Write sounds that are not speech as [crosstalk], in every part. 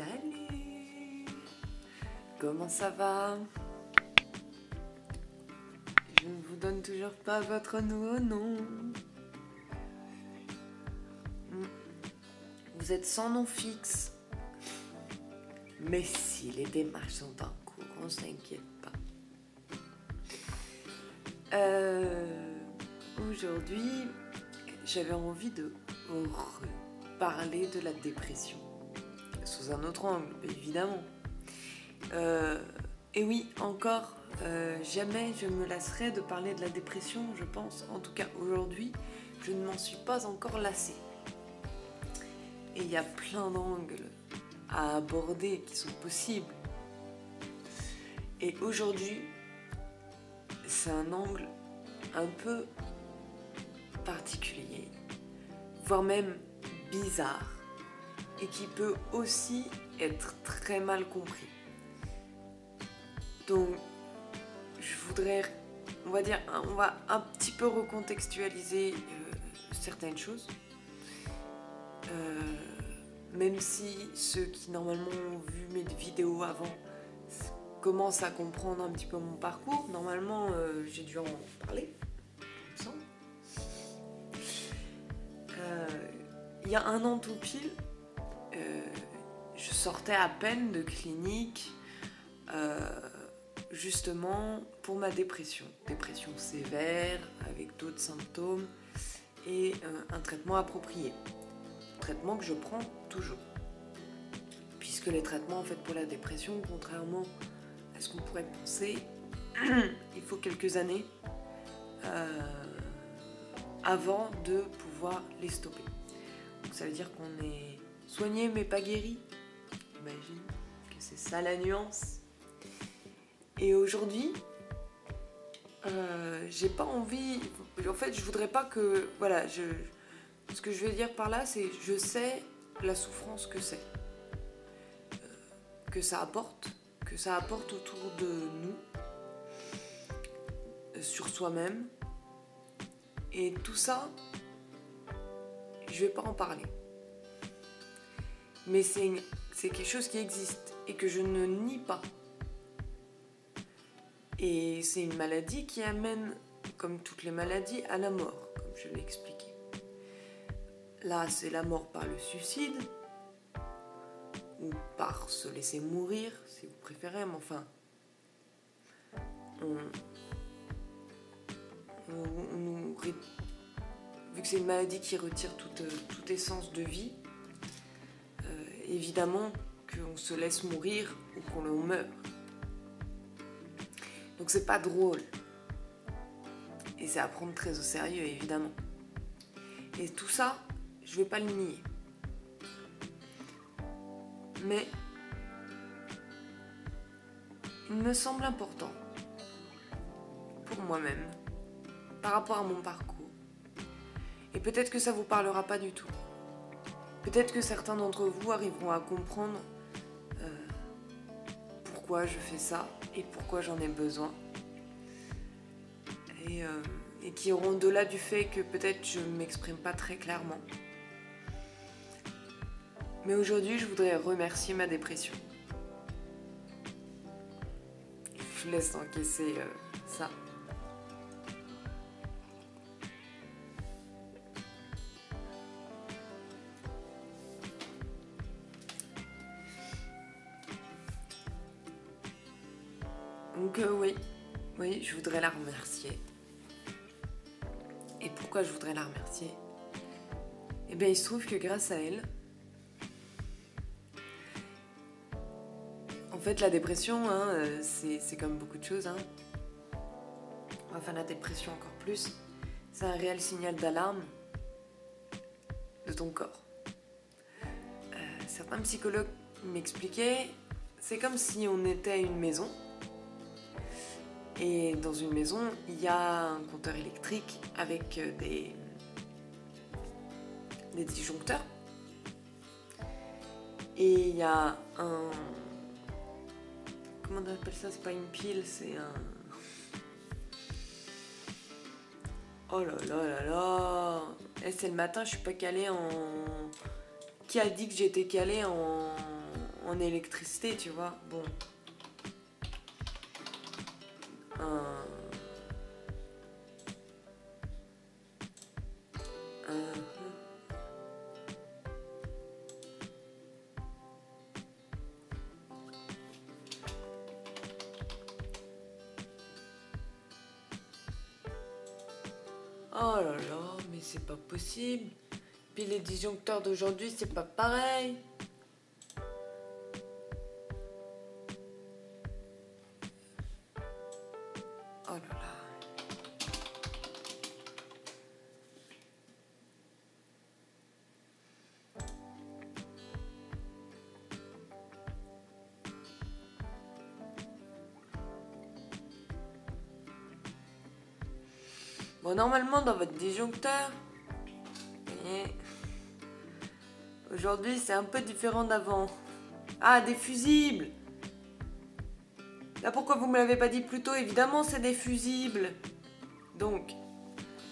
Salut Comment ça va? Je ne vous donne toujours pas votre nouveau nom. Hmm. Vous êtes sans nom fixe. Mais si, les démarches sont en cours, on s'inquiète pas. Euh, Aujourd'hui, j'avais envie de parler de la dépression. Un autre angle, évidemment. Euh, et oui, encore, euh, jamais je me lasserai de parler de la dépression, je pense. En tout cas, aujourd'hui, je ne m'en suis pas encore lassée. Et il y a plein d'angles à aborder qui sont possibles. Et aujourd'hui, c'est un angle un peu particulier, voire même bizarre, et qui peut aussi être très mal compris. Donc, je voudrais, on va dire, on va un petit peu recontextualiser euh, certaines choses. Euh, même si ceux qui normalement ont vu mes vidéos avant commencent à comprendre un petit peu mon parcours, normalement euh, j'ai dû en parler. il y a un an tout pile, euh, je sortais à peine de clinique euh, justement pour ma dépression. Dépression sévère avec d'autres symptômes et euh, un traitement approprié. Traitement que je prends toujours. Puisque les traitements en fait pour la dépression, contrairement à ce qu'on pourrait penser, [clears throat] il faut quelques années avant de pouvoir les stopper ça veut dire qu'on est soigné mais pas guéri. J'imagine que c'est ça la nuance. Et aujourd'hui, euh, j'ai pas envie. En fait, je voudrais pas que. Voilà, je, ce que je veux dire par là, c'est je sais la souffrance que c'est. Euh, que ça apporte. Que ça apporte autour de nous. Euh, sur soi-même. Et tout ça, je vais pas en parler. Mais c'est quelque chose qui existe et que je ne nie pas. Et c'est une maladie qui amène, comme toutes les maladies, à la mort, comme je l'ai expliqué. Là, c'est la mort par le suicide, ou par se laisser mourir, si vous préférez, mais enfin, on, vu que c'est une maladie qui retire toute, toute essence de vie, euh, évidemment qu'on se laisse mourir ou qu'on meurt. Donc c'est pas drôle. Et c'est à prendre très au sérieux, évidemment. Et tout ça, je vais pas le nier. Mais il me semble important pour moi-même, par rapport à mon parcours et peut-être que ça vous parlera pas du tout. Peut-être que certains d'entre vous arriveront à comprendre euh, pourquoi je fais ça et pourquoi j'en ai besoin. Et, euh, et qui auront au-delà du fait que peut-être je ne m'exprime pas très clairement. Mais aujourd'hui, je voudrais remercier ma dépression. Je laisse encaisser euh, ça. Je voudrais la remercier. Et pourquoi je voudrais la remercier? Eh bien, il se trouve que grâce à elle, en fait, la dépression, hein, euh, c'est comme beaucoup de choses. Hein. Enfin, la dépression encore plus, c'est un réel signal d'alarme de ton corps. Euh, certains psychologues m'expliquaient, c'est comme si on était une maison et dans une maison, il y a un compteur électrique avec euh, des, des disjoncteurs. Et il y a un. Comment on appelle ça? C'est pas une pile, c'est un. Oh là là là là eh, c'est le matin, je suis pas calée en. Qui a dit que j'étais calée en, en électricité, tu vois? Bon. Oh là là, mais c'est pas possible. Puis les disjoncteurs d'aujourd'hui, c'est pas pareil. Normalement, dans votre disjoncteur, voyez, aujourd'hui, c'est un peu différent d'avant. Ah, des fusibles Là, pourquoi vous me l'avez pas dit plus tôt? Évidemment, c'est des fusibles. Donc,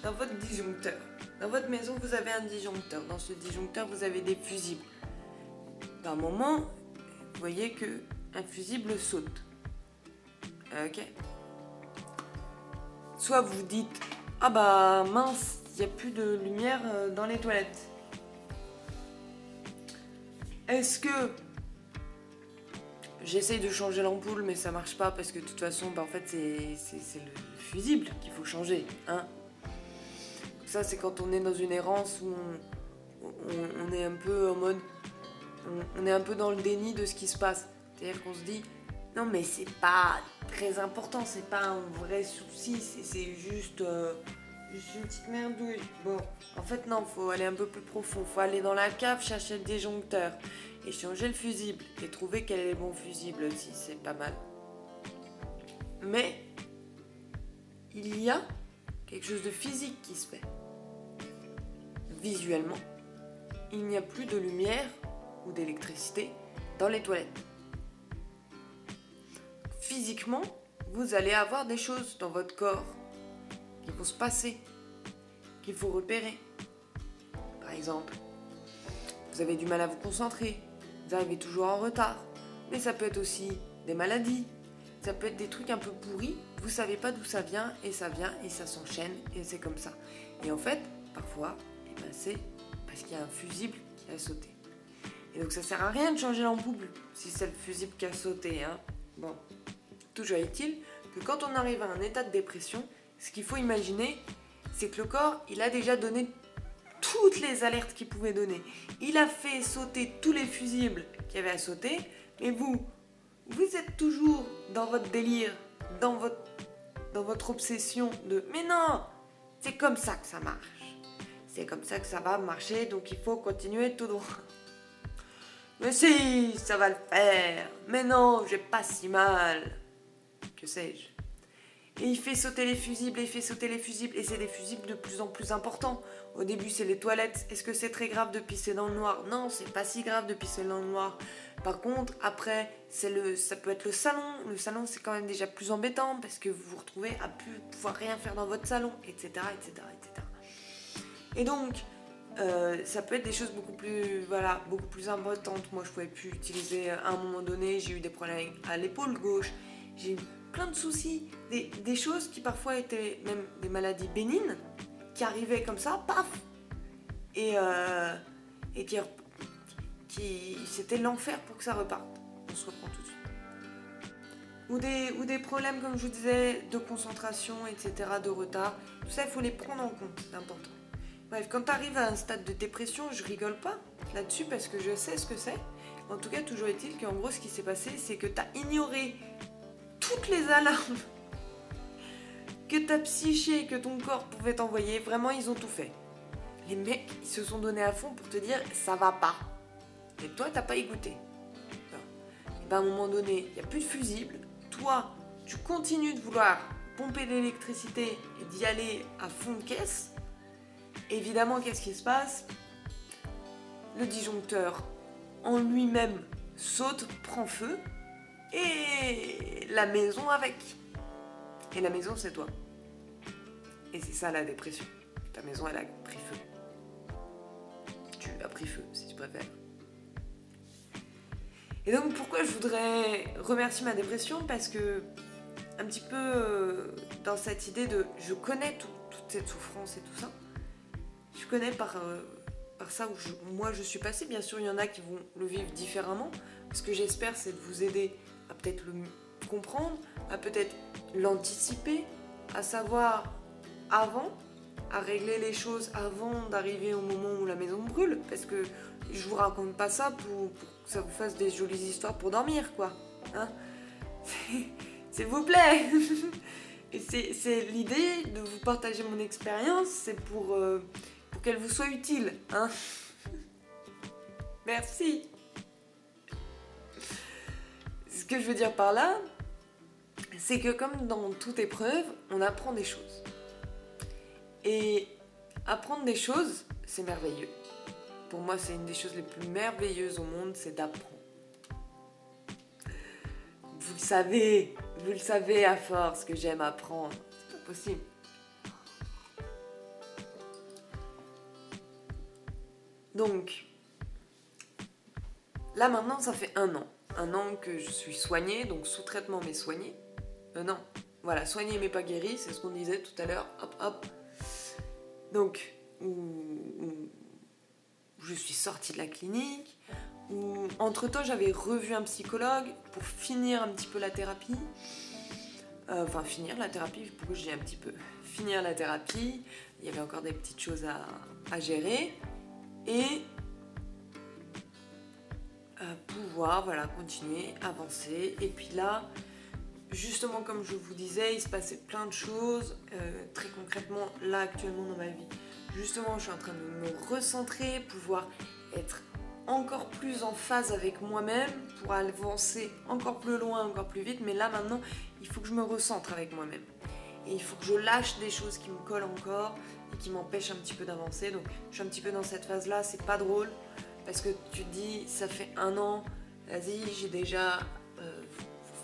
dans votre disjoncteur, dans votre maison, vous avez un disjoncteur. Dans ce disjoncteur, vous avez des fusibles. Par moment, vous voyez que un fusible saute. Ok? Soit vous dites Ah bah mince, il n'y a plus de lumière euh, dans les toilettes. Est-ce que j'essaye de changer l'ampoule mais ça marche pas parce que de toute façon bah en fait c'est, le fusible qu'il faut changer hein ça c'est quand on est dans une errance où on, est un peu en mode on, on est un peu dans le déni de ce qui se passe c'est à dire qu'on se dit non mais c'est pas très important c'est pas un vrai souci c'est, euh, juste une petite merdouille bon en fait non faut aller un peu plus profond faut aller dans la cave chercher le disjoncteur et changer le fusible et trouver quel est le bon fusible aussi, c'est pas mal. Mais il y a quelque chose de physique qui se fait. Visuellement, il n'y a plus de lumière ou d'électricité dans les toilettes. Physiquement, vous allez avoir des choses dans votre corps qui vont se passer, qu'il faut repérer. Par exemple, vous avez du mal à vous concentrer, vous arrivez toujours en retard. Mais ça peut être aussi des maladies, ça peut être des trucs un peu pourris, vous savez pas d'où ça vient, et ça vient, et ça s'enchaîne, et c'est comme ça. Et en fait, parfois, eh ben, c'est parce qu'il y a un fusible qui a sauté. Et donc ça sert à rien de changer l'ampoule si c'est le fusible qui a sauté. Hein. Bon, toujours est-il que quand on arrive à un état de dépression, ce qu'il faut imaginer, c'est que le corps, il a déjà donné toutes les alertes qu'il pouvait donner. Il a fait sauter tous les fusibles qu'il y avait à sauter, mais vous, vous êtes toujours dans votre délire, dans votre, dans votre obsession de mais non, c'est comme ça que ça marche. C'est comme ça que ça va marcher, donc il faut continuer tout droit. Mais si, ça va le faire. Mais non, j'ai pas si mal. Que sais-je et il fait sauter les fusibles, et il fait sauter les fusibles, et c'est des fusibles de plus en plus importants. Au début, c'est les toilettes. Est-ce que c'est très grave de pisser dans le noir? Non, c'est pas si grave de pisser dans le noir. Par contre, après, c'est le, ça peut être le salon. Le salon, c'est quand même déjà plus embêtant parce que vous vous retrouvez à plus pouvoir rien faire dans votre salon, etc., etc., etc. Et donc, euh, ça peut être des choses beaucoup plus, voilà, beaucoup plus importantes. Moi, je pouvais plus utiliser à un moment donné. J'ai eu des problèmes à l'épaule gauche. J'ai eu plein de soucis, des, choses qui parfois étaient même des maladies bénignes, qui arrivaient comme ça, paf Et, euh, et qui, qui c'était l'enfer pour que ça reparte. On se reprend tout de suite. Ou des, ou des problèmes, comme je vous disais, de concentration, etc., de retard. Tout ça, il faut les prendre en compte, c'est important. Bref, quand tu arrives à un stade de dépression, je rigole pas là-dessus parce que je sais ce que c'est. En tout cas, toujours est-il qu'en gros, ce qui s'est passé, c'est que tu as ignoré toutes les alarmes que ta psyché, que ton corps pouvait t'envoyer, vraiment ils ont tout fait. Les mecs, ils se sont donnés à fond pour te dire ça va pas. Et toi, t'as pas écouté. Et ben à un moment donné, il n'y a plus de fusible. Toi, tu continues de vouloir pomper l'électricité et d'y aller à fond de caisse. Évidemment, qu'est-ce qui se passe? Le disjoncteur en lui-même saute, prend feu, et la maison avec. Et la maison, c'est toi. Et c'est ça la dépression. Ta maison, elle a pris feu. Tu as pris feu, si tu préfères. Et donc pourquoi je voudrais remercier ma dépression? Parce que un petit peu euh, dans cette idée de je connais toute cette souffrance et tout ça. Je connais par, euh, par ça où moi je suis passée. Bien sûr, il y en a qui vont le vivre différemment. Ce que j'espère, c'est de vous aider à peut-être le comprendre, à peut-être l'anticiper, à savoir avant, à régler les choses avant d'arriver au moment où la maison brûle. Parce que je vous raconte pas ça pour, que ça vous fasse des jolies histoires pour dormir, quoi. Hein [laughs] S'il vous plaît [laughs] Et c'est l'idée de vous partager mon expérience, c'est pour, euh, qu'elle vous soit utile, hein [laughs] Merci que je veux dire par là, c'est que comme dans toute épreuve, on apprend des choses. Et apprendre des choses, c'est merveilleux. Pour moi, c'est une des choses les plus merveilleuses au monde, c'est d'apprendre. Vous le savez, vous le savez à force que j'aime apprendre. C'est pas possible. Donc, là maintenant, ça fait un an. Un an que je suis soignée, donc sous traitement mais soignée. Euh, non, voilà, soignée mais pas guérie, c'est ce qu'on disait tout à l'heure. Hop, hop. Donc, je suis sortie de la clinique, où entre-temps j'avais revu un psychologue pour finir un petit peu la thérapie. Euh, enfin, finir la thérapie, pourquoi je dis un petit peu? Finir la thérapie, il y avait encore des petites choses à, gérer. Et euh, pouvoir voilà, continuer, avancer. Et puis là, justement comme je vous disais, il se passait plein de choses, euh, très concrètement là actuellement dans ma vie. Justement, je suis en train de me recentrer, pouvoir être encore plus en phase avec moi-même pour avancer encore plus loin, encore plus vite. Mais là maintenant, il faut que je me recentre avec moi-même. Et il faut que je lâche des choses qui me collent encore et qui m'empêchent un petit peu d'avancer. Donc je suis un petit peu dans cette phase-là, c'est pas drôle. Parce que tu te dis, ça fait un an, vas-y, j'ai déjà euh,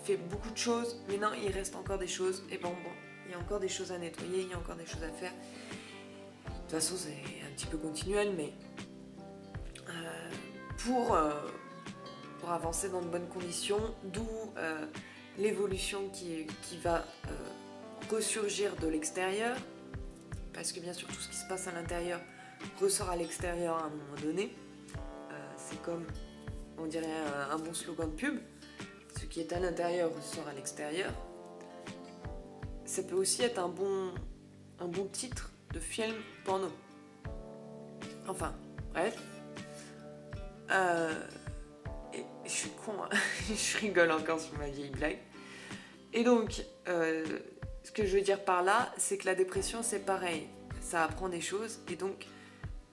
fait beaucoup de choses, mais non, il reste encore des choses. Et bon, bon, il y a encore des choses à nettoyer, il y a encore des choses à faire. De toute façon, c'est un petit peu continuel, mais euh, pour, euh, pour avancer dans de bonnes conditions, d'où l'évolution qui, qui va ressurgir de l'extérieur, parce que bien sûr, tout ce qui se passe à l'intérieur ressort à l'extérieur à un moment donné. C'est comme, on dirait, un bon slogan de pub ce qui est à l'intérieur ressort à l'extérieur. Ça peut aussi être un bon, un bon titre de film porno. Enfin, bref. Euh, je suis con, hein. [laughs] je rigole encore sur ma vieille blague. Et donc, euh, ce que je veux dire par là, c'est que la dépression, c'est pareil. Ça apprend des choses. Et donc,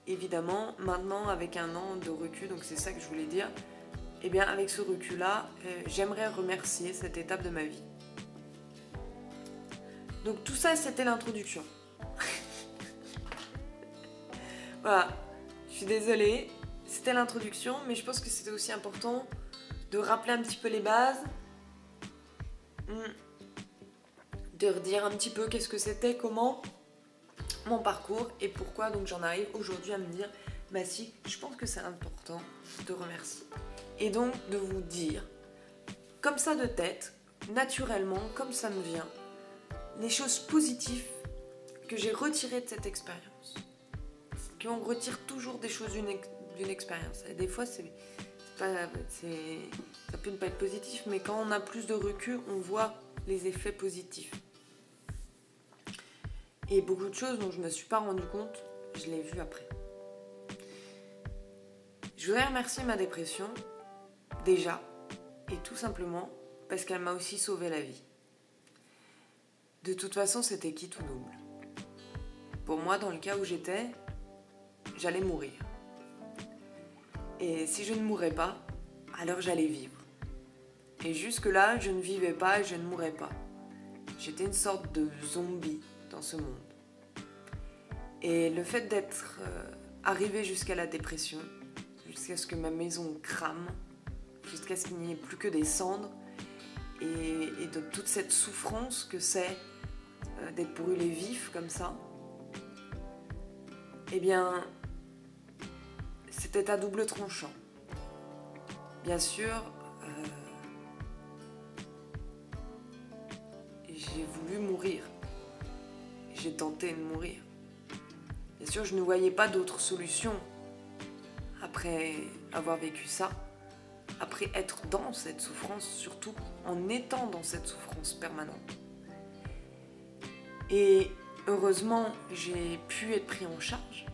évidemment, maintenant, avec un an de recul, donc c'est ça que je voulais dire, et eh bien avec ce recul-là, euh, j'aimerais remercier cette étape de ma vie. Donc tout ça, c'était l'introduction. [laughs] voilà, je suis désolée, c'était l'introduction, mais je pense que c'était aussi important de rappeler un petit peu les bases, hmm. de redire un petit peu qu'est-ce que c'était, comment, mon parcours et pourquoi donc j'en arrive aujourd'hui à me dire, bah si, je pense que c'est important de remercier et donc de vous dire, comme ça de tête, naturellement, comme ça me vient, les choses positives que j'ai retirées de cette expérience. Qu'on retire toujours des choses d'une expérience. Et des fois, c'est ça peut ne pas être positif, mais quand on a plus de recul, on voit les effets positifs. Et beaucoup de choses dont je ne me suis pas rendu compte, je l'ai vu après. Je voudrais remercier ma dépression Déjà, et tout simplement parce qu'elle m'a aussi sauvé la vie. De toute façon, c'était qui tout double? Pour moi, dans le cas où j'étais, j'allais mourir. Et si je ne mourais pas, alors j'allais vivre. Et jusque-là, je ne vivais pas et je ne mourais pas. J'étais une sorte de zombie dans ce monde. Et le fait d'être euh, arrivé jusqu'à la dépression, jusqu'à ce que ma maison crame, jusqu'à ce qu'il n'y ait plus que des cendres et, de toute cette souffrance que c'est euh, d'être brûlé vif comme ça, eh bien, c'était à double tranchant. Bien sûr, euh, j'ai voulu mourir. J'ai tenté de mourir. Bien sûr, je ne voyais pas d'autre solution après avoir vécu ça, après être dans cette souffrance, surtout en étant dans cette souffrance permanente. Et heureusement, j'ai pu être pris en charge.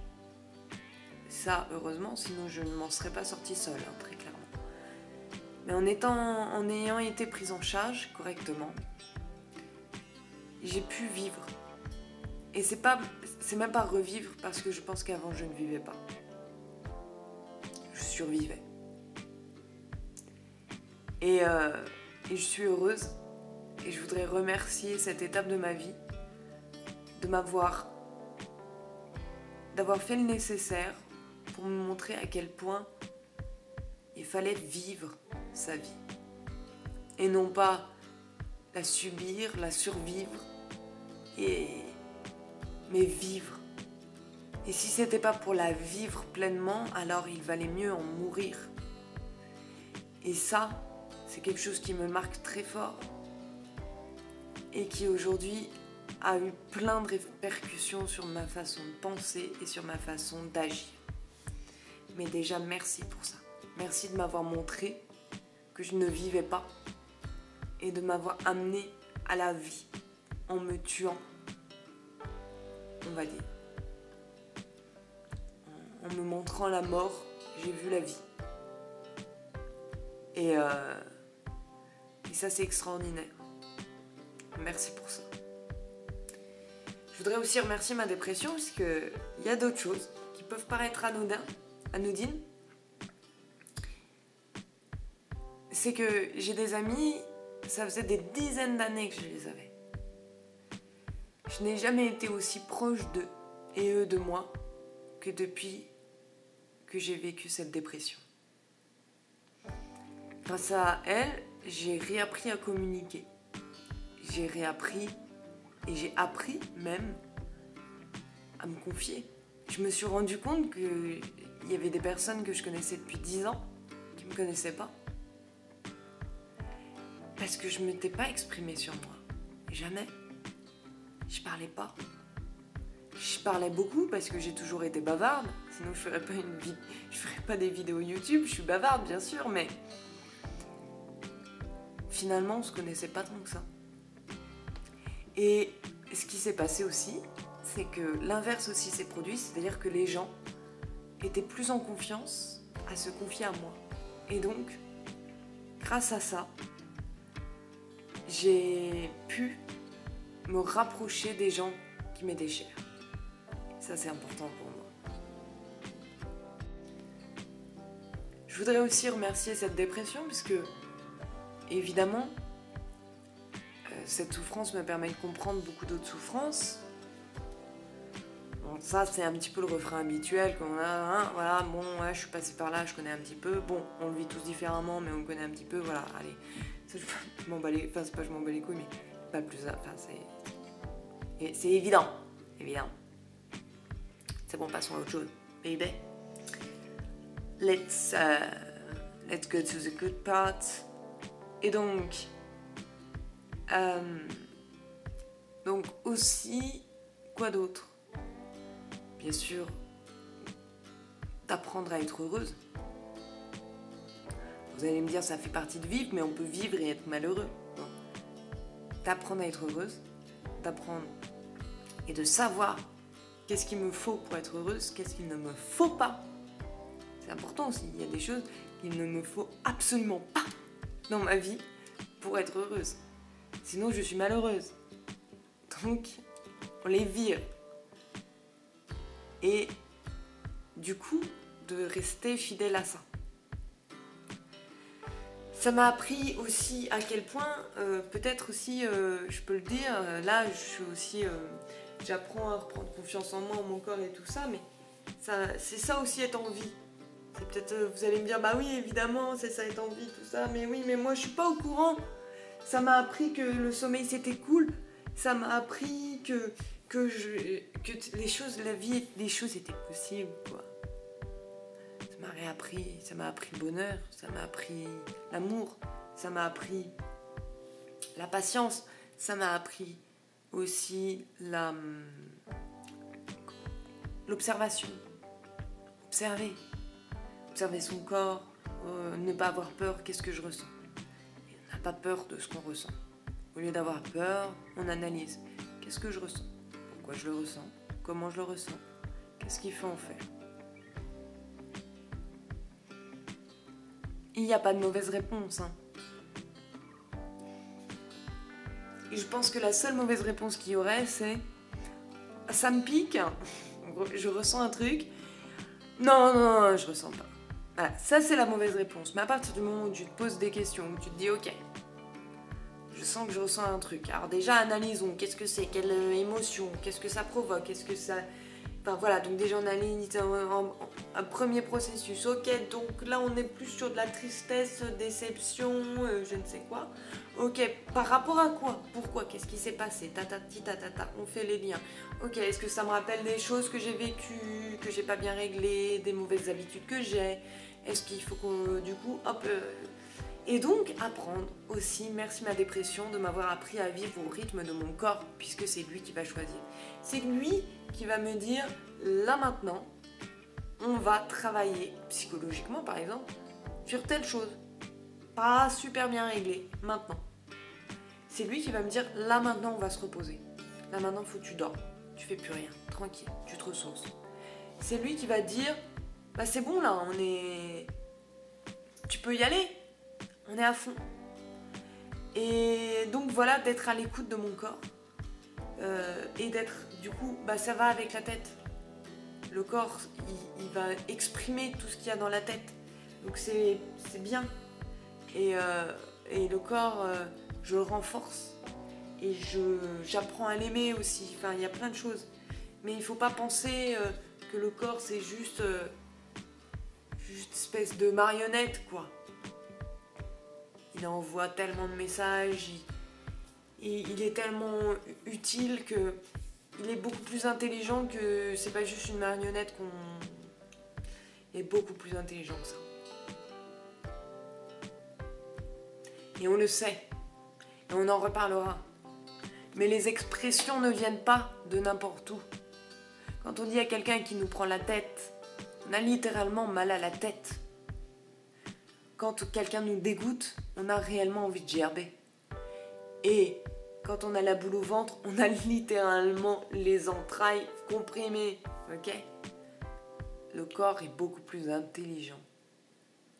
Ça, heureusement, sinon je ne m'en serais pas sortie seule, hein, très clairement. Mais en, étant, en ayant été prise en charge correctement, j'ai pu vivre. Et c'est pas, c'est même pas revivre parce que je pense qu'avant je ne vivais pas. Je survivais. Et, euh, et je suis heureuse. Et je voudrais remercier cette étape de ma vie de m'avoir, d'avoir fait le nécessaire pour me montrer à quel point il fallait vivre sa vie. Et non pas la subir, la survivre, et... mais vivre. Et si c'était pas pour la vivre pleinement, alors il valait mieux en mourir. Et ça, c'est quelque chose qui me marque très fort et qui aujourd'hui a eu plein de répercussions sur ma façon de penser et sur ma façon d'agir. Mais déjà, merci pour ça. Merci de m'avoir montré que je ne vivais pas et de m'avoir amené à la vie en me tuant, on va dire. En me montrant la mort, j'ai vu la vie. Et, euh, et ça, c'est extraordinaire. Merci pour ça. Je voudrais aussi remercier ma dépression parce qu'il y a d'autres choses qui peuvent paraître anodins, anodines. C'est que j'ai des amis, ça faisait des dizaines d'années que je les avais. Je n'ai jamais été aussi proche d'eux et eux de moi que depuis que j'ai vécu cette dépression. Grâce à elle, j'ai réappris à communiquer. J'ai réappris et j'ai appris même à me confier. Je me suis rendu compte qu'il y avait des personnes que je connaissais depuis 10 ans qui ne me connaissaient pas. Parce que je ne m'étais pas exprimée sur moi. Jamais. Je parlais pas. Je parlais beaucoup parce que j'ai toujours été bavarde. Sinon, je ferais pas une je ferais pas des vidéos YouTube. Je suis bavarde, bien sûr, mais finalement, on se connaissait pas tant que ça. Et ce qui s'est passé aussi, c'est que l'inverse aussi s'est produit, c'est-à-dire que les gens étaient plus en confiance à se confier à moi. Et donc, grâce à ça, j'ai pu me rapprocher des gens qui m'étaient chers. Ça, c'est important pour moi. Je voudrais aussi remercier cette dépression, puisque, évidemment, cette souffrance me permet de comprendre beaucoup d'autres souffrances. Bon, ça, c'est un petit peu le refrain habituel qu'on a. Hein, voilà, bon, je suis passée par là, je connais un petit peu. Bon, on le vit tous différemment, mais on connaît un petit peu. Voilà, allez. je [laughs] m'en bats les... Enfin, c'est pas je m'en bats les couilles, mais pas plus. Enfin, c'est. C'est évident. Évident. C'est bon, passons à autre chose. Baby. Let's, uh, let's go to the good part. Et donc, euh, donc aussi, quoi d'autre? Bien sûr, d'apprendre à être heureuse. Vous allez me dire, ça fait partie de vivre, mais on peut vivre et être malheureux. D'apprendre à être heureuse, d'apprendre et de savoir qu'est-ce qu'il me faut pour être heureuse, qu'est-ce qu'il ne me faut pas. C'est important aussi, il y a des choses qu'il ne me faut absolument pas dans ma vie pour être heureuse. Sinon, je suis malheureuse. Donc, on les vire. Et du coup, de rester fidèle à ça. Ça m'a appris aussi à quel point, euh, peut-être aussi, euh, je peux le dire, euh, là, je suis aussi, j'apprends à reprendre confiance en moi, en mon corps et tout ça, mais c'est ça aussi être en vie. C'est peut-être, vous allez me dire, bah oui, évidemment, c'est ça être en vie, tout ça, mais oui, mais moi, je suis pas au courant. Ça m'a appris que le sommeil c'était cool. Ça m'a appris que, que, que les choses, la vie, les choses étaient possibles, quoi. M'a réappris, ça m'a appris le bonheur, ça m'a appris l'amour, ça m'a appris la patience, ça m'a appris aussi la l'observation. Observer. Observer son corps, euh, ne pas avoir peur, qu'est-ce que je ressens. on n'a pas peur de ce qu'on ressent. Au lieu d'avoir peur, on analyse. Qu'est-ce que je ressens? Pourquoi je le ressens? Comment je le ressens? Qu'est-ce qu'il faut en faire? Il n'y a pas de mauvaise réponse. Hein. Je pense que la seule mauvaise réponse qu'il y aurait, c'est ça me pique, je ressens un truc. Non, non, non, je ressens pas. Ça c'est la mauvaise réponse. Mais à partir du moment où tu te poses des questions, où tu te dis ok, je sens que je ressens un truc. Alors déjà analysons, qu'est-ce que c'est, quelle émotion, qu'est-ce que ça provoque, qu'est-ce que ça Enfin voilà, donc déjà on a un, un, premier processus. Ok, donc là on est plus sur de la tristesse, déception, euh, je ne sais quoi. Ok, par rapport à quoi? Pourquoi? Qu'est-ce qui s'est passé? Ta, ta, ta, ta, ta, on fait les liens. Ok, est-ce que ça me rappelle des choses que j'ai vécues, que j'ai pas bien réglées, des mauvaises habitudes que j'ai? Est-ce qu'il faut qu'on, du coup, hop, euh, et donc apprendre aussi, merci ma dépression, de m'avoir appris à vivre au rythme de mon corps, puisque c'est lui qui va choisir. C'est lui qui va me dire, là maintenant, on va travailler psychologiquement par exemple sur telle chose. Pas super bien réglé, maintenant. C'est lui qui va me dire, là maintenant on va se reposer. Là maintenant faut que tu dors, tu fais plus rien, tranquille, tu te ressources. C'est lui qui va dire, bah c'est bon là, on est... Tu peux y aller, on est à fond. Et donc voilà, d'être à l'écoute de mon corps. Euh, et d'être, du coup, bah, ça va avec la tête. Le corps, il, va exprimer tout ce qu'il y a dans la tête. Donc c'est bien. Et, euh, et, le corps, euh, je le renforce. Et j'apprends à l'aimer aussi. Enfin, il y a plein de choses. Mais il ne faut pas penser que le corps, c'est juste, juste espèce de marionnette, quoi il envoie tellement de messages, il, est tellement utile que il est beaucoup plus intelligent que c'est pas juste une marionnette qu'on. Il est beaucoup plus intelligent que ça. Et on le sait. Et on en reparlera. Mais les expressions ne viennent pas de n'importe où. Quand on dit à quelqu'un qui nous prend la tête, on a littéralement mal à la tête quand quelqu'un nous dégoûte, on a réellement envie de gerber. Et quand on a la boule au ventre, on a littéralement les entrailles comprimées. Ok? Le corps est beaucoup plus intelligent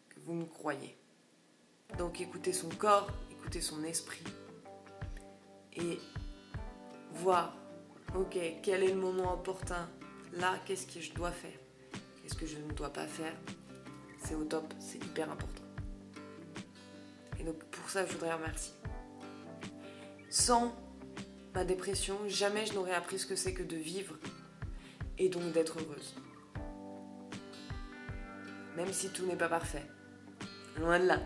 que vous me croyez. Donc écoutez son corps, écoutez son esprit. Et voir, ok, quel est le moment opportun Là, qu'est-ce que je dois faire? Qu'est-ce que je ne dois pas faire? C'est au top, c'est hyper important. Pour ça, je voudrais remercier. Sans ma dépression, jamais je n'aurais appris ce que c'est que de vivre et donc d'être heureuse. Même si tout n'est pas parfait. Loin de là.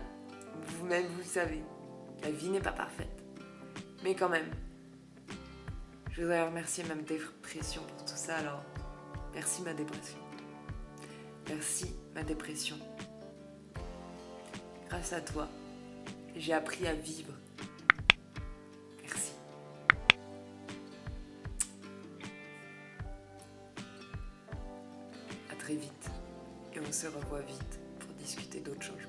Vous-même, vous le savez. La vie n'est pas parfaite. Mais quand même, je voudrais remercier ma dépression pour tout ça. Alors, merci ma dépression. Merci ma dépression. Grâce à toi, j'ai appris à vivre. Merci. À très vite et on se revoit vite pour discuter d'autres choses.